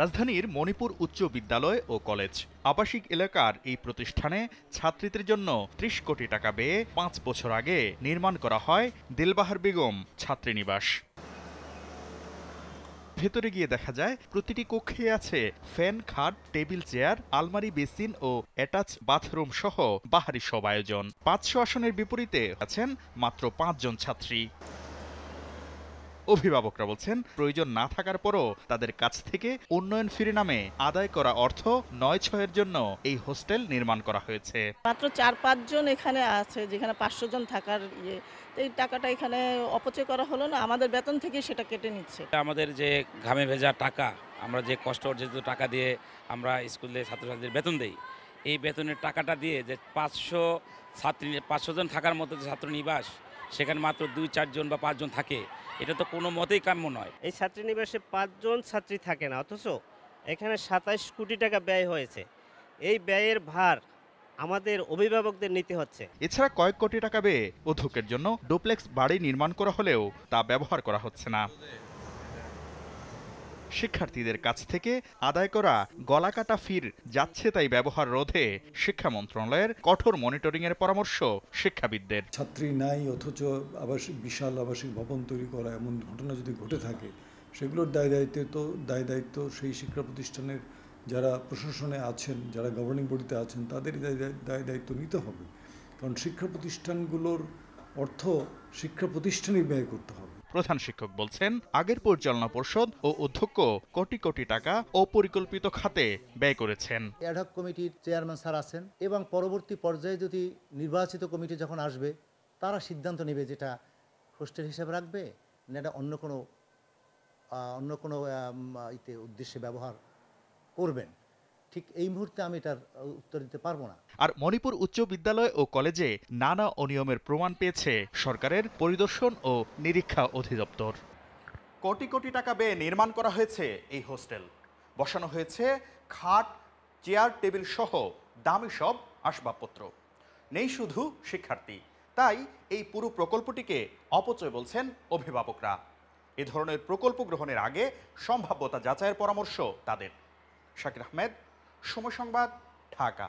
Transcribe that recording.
রাজধানীর মণিপুর উচ্চ বিদ্যালয় ও কলেজ। আবাসিক এলাকার এই প্রতিষ্ঠানে ছাত্রীদের জন্য ত্রিশ কোটি টাকা ব্যয়ে পাঁচ বছর আগে নির্মাণ করা হয় দিলবাহার বেগম ছাত্রীনিবাস। ভেতরে গিয়ে দেখা যায়, প্রতিটি কক্ষে আছে ফ্যান, খাট, টেবিল, চেয়ার, আলমারি, বেসিন ও অ্যাটাচ বাথরুম সহ বাহারি সব আয়োজন। পাঁচশো আসনের বিপরীতে আছেন মাত্র পাঁচজন ছাত্রী। অভিভাবকরা বলছেন প্রয়োজন না থাকার পরও তাদের কাছ থেকে উন্নয়ন ফিরে নামে আদায় করা অর্থ নয় ছয়ের জন্য এই হোস্টেল নির্মাণ করা হয়েছে। মাত্র চার পাঁচজন এখানে আছে যেখানে পাঁচশো জন থাকার ইয়ে। এই টাকাটা এখানে অপচয় করা হলো না আমাদের বেতন থেকে সেটা কেটে নিচ্ছে। আমাদের যে ঘামে ভেজা টাকা আমরা যে কষ্ট অর্জিত টাকা দিয়ে আমরা স্কুলে ছাত্রছাত্রীদের বেতন দেই এই বেতনের টাকাটা দিয়ে যে পাঁচশো ছাত্রী পাঁচশো জন থাকার মতো যে ছাত্র নিবাস সেখানে মাত্র দুই চারজন বা পাঁচজন থাকে। এটা তো কোনো মতেই কাম্য নয়। এই ছাত্রীনিবাসে পাঁচজন ছাত্রী থাকে না অথচ এখানে সাতাইশ কোটি টাকা ব্যয় হয়েছে। এই ব্যয়ের ভার আমাদের অভিভাবকদের নিতে হচ্ছে। এছাড়া কয়েক কোটি টাকা ব্যয়ে অধ্যক্ষের জন্য ডুপ্লেক্স বাড়ি নির্মাণ করা হলেও তা ব্যবহার করা হচ্ছে না। শিক্ষার্থীদের কাছ থেকে আদায় করা গলাকাটা ফির যাচ্ছে তাই ব্যবহার রোধে শিক্ষা মন্ত্রণালয়ের কঠোর মনিটরিংয়ের পরামর্শ শিক্ষাবিদদের। ছাত্রী নাই, অথচ আবাসিক, বিশাল আবাসিক ভবন তৈরি করা এমন ঘটনা যদি ঘটে থাকে, সেগুলোর দায় দায়িত্ব তো, দায় দায়িত্ব সেই শিক্ষা প্রতিষ্ঠানের যারা প্রশাসনে আছেন, যারা গভর্নিং বডিতে আছেন, তাদেরই দায় দায়- দায় দায়িত্ব নিতে হবে। কারণ শিক্ষা প্রতিষ্ঠানগুলোর অর্থ শিক্ষা প্রতিষ্ঠানেই ব্যয় করতে হবে। প্রধান শিক্ষক বলছেন, আগের পরিচালনা পর্ষদ ও অধ্যক্ষ কোটি কোটি টাকা অপরিকল্পিত খাতে ব্যয় করেছেন। অ্যাডহক কমিটির চেয়ারম্যান স্যার আছেন এবং পরবর্তী পর্যায়ে যদি নির্বাচিত কমিটি যখন আসবে, তারা সিদ্ধান্ত নেবে যেটা হোস্টেল হিসাবে রাখবে, না এটা অন্য কোনো অন্য কোনো উদ্দেশ্যে ব্যবহার করবেন। ঠিক এই মুহূর্তে আমি এটার উত্তর দিতে পারব না। আর মণিপুর উচ্চ বিদ্যালয় ও কলেজে নানা অনিয়মের প্রমাণ পেয়েছে সরকারের পরিদর্শন ও নিরীক্ষা অধিদপ্তর। কোটি কোটি টাকা ব্যয়ে নির্মাণ করা হয়েছে এই হোস্টেল। বসানো হয়েছে খাট চেয়ার টেবিল সহ দামি সব আসবাবপত্র। নেই শুধু শিক্ষার্থী। তাই এই পুরো প্রকল্পটিকে অপচয় বলছেন অভিভাবকরা। এ ধরনের প্রকল্প গ্রহণের আগে সম্ভাব্যতা যাচাইয়ের পরামর্শ তাদের। শাকির আহমেদ সময় সংবাদ ঢাকা।